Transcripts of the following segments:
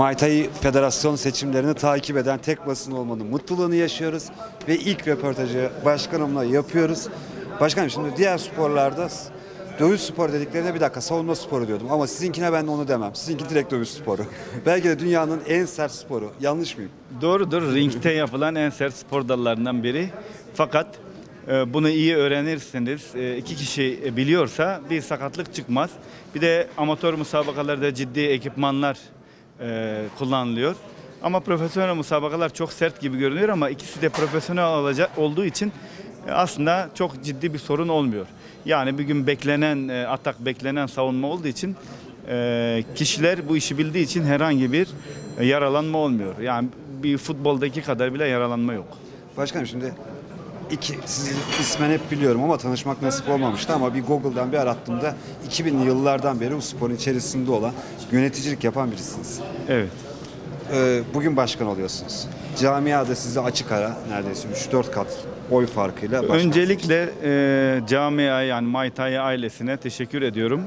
Muay Federasyon seçimlerini takip eden tek basın olmanın mutluluğunu yaşıyoruz ve ilk röportajı başkanımla yapıyoruz. Başkanım şimdi diğer sporlarda dövüş spor dediklerine bir dakika savunma sporu diyordum ama sizinkine ben onu demem. Sizinki direkt dövüş sporu. Belki de dünyanın en sert sporu. Yanlış mıyım? Doğrudur. Ringte yapılan en sert spor dallarından biri. Fakat e, bunu iyi öğrenirsiniz. E, iki kişi e, biliyorsa bir sakatlık çıkmaz. Bir de amatör müsabakalarda ciddi ekipmanlar e, kullanılıyor. Ama profesyonel müsabakalar çok sert gibi görünüyor ama ikisi de profesyonel olacak olduğu için e, aslında çok ciddi bir sorun olmuyor. Yani bir gün beklenen e, atak, beklenen savunma olduğu için e, kişiler bu işi bildiği için herhangi bir yaralanma olmuyor. Yani bir futboldaki kadar bile yaralanma yok. Başkanım şimdi iki, sizin ismen hep biliyorum ama tanışmak nasip olmamıştı ama bir Google'dan bir arattığımda 2000'li yıllardan beri bu sporun içerisinde olan yöneticilik yapan birisiniz. Evet. Ee, bugün başkan oluyorsunuz. Camiada sizi açık ara neredeyse 3-4 kat oy farkıyla başkan Öncelikle e, camiaya yani Muay Thai ailesine teşekkür ediyorum.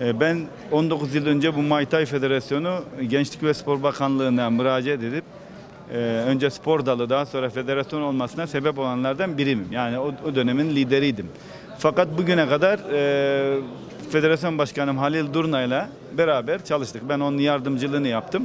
E, ben 19 yıl önce bu Muay Thai Federasyonu Gençlik ve Spor Bakanlığı'na müracaat edip e, önce spor dalı daha sonra federasyon olmasına sebep olanlardan biriyim. Yani o, o dönemin lideriydim. Fakat bugüne kadar e, Federasyon Başkanım Halil Durna'yla beraber çalıştık. Ben onun yardımcılığını yaptım.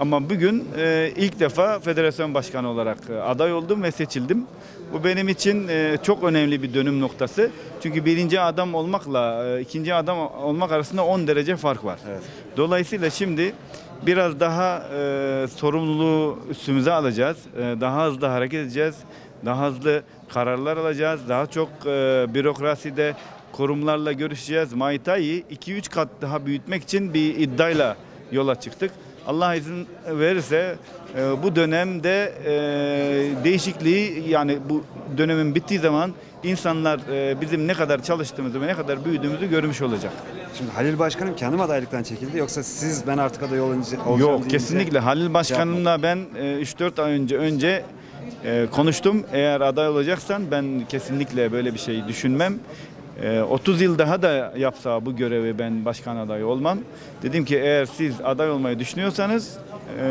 Ama bugün e, ilk defa federasyon başkanı olarak e, aday oldum ve seçildim. Bu benim için e, çok önemli bir dönüm noktası. Çünkü birinci adam olmakla e, ikinci adam olmak arasında 10 derece fark var. Evet. Dolayısıyla şimdi biraz daha e, sorumluluğu üstümüze alacağız. E, daha hızlı hareket edeceğiz. Daha hızlı kararlar alacağız. Daha çok e, bürokraside kurumlarla görüşeceğiz. Muay Thai'yi 2-3 kat daha büyütmek için bir iddiayla yola çıktık. Allah izin verirse e, bu dönemde e, değişikliği yani bu dönemin bittiği zaman insanlar e, bizim ne kadar çalıştığımızı ve ne kadar büyüdüğümüzü görmüş olacak. Şimdi Halil Başkanım kendim adaylıktan çekildi yoksa siz ben artık aday olunca olacağım Yok deyince- kesinlikle Halil Başkanımla ben e, 3-4 ay önce önce e, konuştum. Eğer aday olacaksan ben kesinlikle böyle bir şey düşünmem. E, 30 yıl daha da yapsa bu görevi ben başkan adayı olmam. Dedim ki eğer siz aday olmayı düşünüyorsanız e,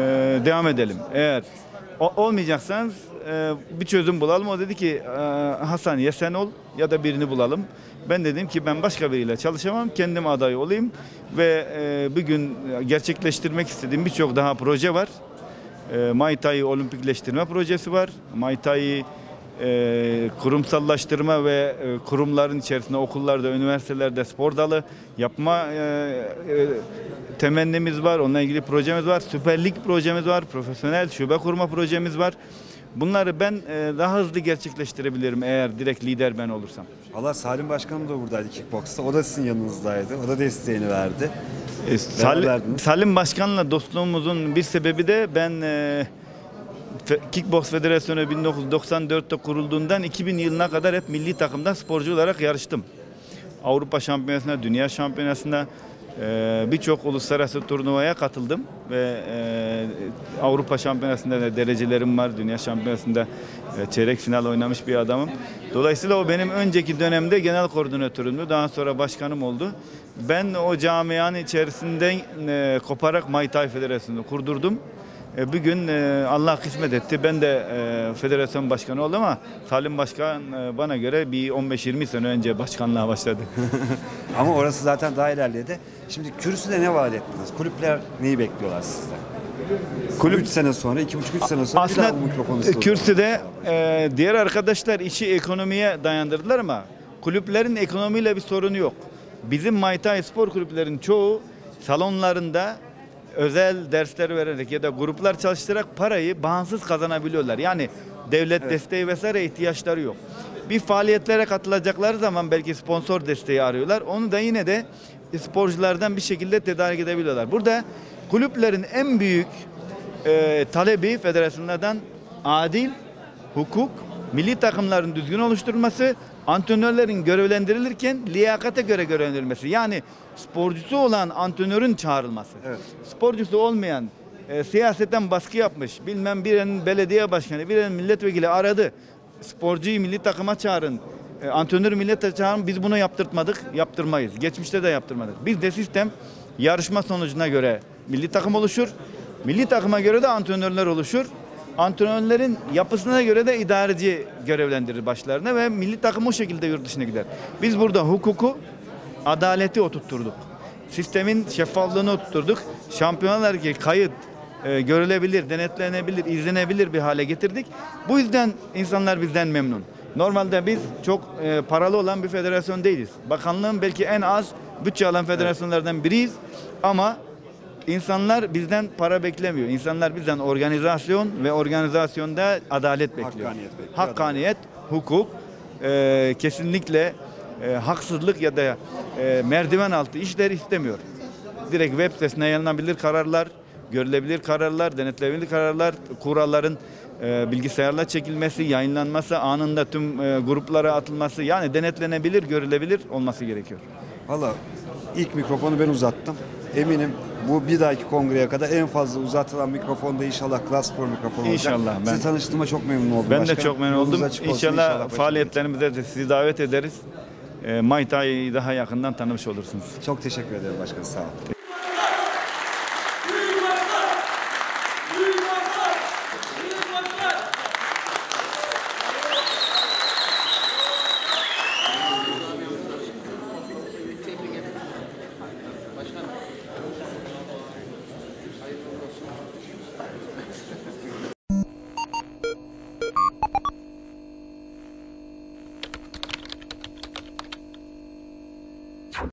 devam edelim. Eğer olmayacaksanız e, bir çözüm bulalım. O dedi ki e, Hasan ya sen ol ya da birini bulalım. Ben dedim ki ben başka biriyle çalışamam. Kendim aday olayım ve e, bugün gerçekleştirmek istediğim birçok daha proje var. E, olimpikleştirme projesi var. Muay Thai e, kurumsallaştırma ve e, kurumların içerisinde okullarda, üniversitelerde spor dalı yapma e, e, temennimiz var. Onunla ilgili projemiz var. Süper Lig projemiz var. Profesyonel şube kurma projemiz var. Bunları ben e, daha hızlı gerçekleştirebilirim eğer direkt lider ben olursam. Allah Salim Başkanım da buradaydı kickboksta. O da sizin yanınızdaydı. O da desteğini verdi. E, Salim, Beraberdiniz. Salim Başkan'la dostluğumuzun bir sebebi de ben e, Kickbox Federasyonu 1994'te kurulduğundan 2000 yılına kadar hep milli takımda sporcu olarak yarıştım. Avrupa Şampiyonası'na, Dünya Şampiyonası'na birçok uluslararası turnuvaya katıldım ve Avrupa Şampiyonası'nda da derecelerim var. Dünya Şampiyonası'nda çeyrek final oynamış bir adamım. Dolayısıyla o benim önceki dönemde genel koordinatörümdü. Daha sonra başkanım oldu. Ben o camianın içerisinden koparak Muay Thai Federasyonu'nu kurdurdum. E, Bugün e, Allah kısmet etti. Ben de e, federasyon başkanı oldum ama Salim Başkan bana göre bir 15-20 sene önce başkanlığa başladı. Ama orası zaten daha ilerledi. Şimdi kürsüde ne vaat ettiniz? Kulüpler neyi bekliyorlar sizden? Kulüp 3 sene sonra, 2,5-3 sene sonra mikrofonu Aslında istiyorlar. kürsüde e, diğer arkadaşlar işi ekonomiye dayandırdılar ama kulüplerin ekonomiyle bir sorunu yok. Bizim Muay Thai spor kulüplerinin çoğu salonlarında özel dersler vererek ya da gruplar çalıştırarak parayı bağımsız kazanabiliyorlar. Yani devlet desteği vesaire ihtiyaçları yok. Bir faaliyetlere katılacakları zaman belki sponsor desteği arıyorlar. Onu da yine de sporculardan bir şekilde tedarik edebiliyorlar. Burada kulüplerin en büyük e, talebi federasyonlardan adil, hukuk, milli takımların düzgün oluşturulması, antrenörlerin görevlendirilirken liyakate göre görevlendirilmesi. Yani sporcusu olan antrenörün çağrılması. Evet. Sporcusu olmayan, e, siyasetten baskı yapmış, bilmem birinin belediye başkanı, birinin milletvekili aradı. Sporcuyu milli takıma çağırın, e, antrenörü millete çağırın. Biz bunu yaptırtmadık, yaptırmayız. Geçmişte de yaptırmadık. Bizde sistem yarışma sonucuna göre milli takım oluşur. Milli takıma göre de antrenörler oluşur. Antrenörlerin yapısına göre de idareci görevlendirir başlarına ve milli takım o şekilde yurt dışına gider. Biz burada hukuku, adaleti oturtturduk. Sistemin şeffaflığını oturtturduk. Şampiyonlar Ligi kayıt e, görülebilir, denetlenebilir, izlenebilir bir hale getirdik. Bu yüzden insanlar bizden memnun. Normalde biz çok e, paralı olan bir federasyon değiliz. Bakanlığın belki en az bütçe alan federasyonlardan biriyiz. Ama insanlar bizden para beklemiyor. İnsanlar bizden organizasyon ve organizasyonda adalet bekliyor. Hakkaniyet bekliyor. Hakkaniyet, hukuk, e, kesinlikle e, haksızlık ya da e, merdiven altı işler istemiyor. Direkt web sitesine yayınlanabilir kararlar, görülebilir kararlar, denetlenebilir kararlar, kuralların e, bilgisayarla çekilmesi, yayınlanması, anında tüm e, gruplara atılması yani denetlenebilir, görülebilir olması gerekiyor. Valla ilk mikrofonu ben uzattım. Eminim bu bir dahaki kongreye kadar en fazla uzatılan mikrofon da inşallah Klas Pro mikrofonu olacak. İnşallah, ben- Sizi tanıştığıma çok memnun oldum Ben başkanım. de çok memnun Yolunuz oldum. açık olsun İnşallah, başkanım. faaliyetlerimize de sizi davet ederiz. E, Mayta'yı daha yakından tanımış olursunuz. Çok teşekkür ederim başkanım sağ olun.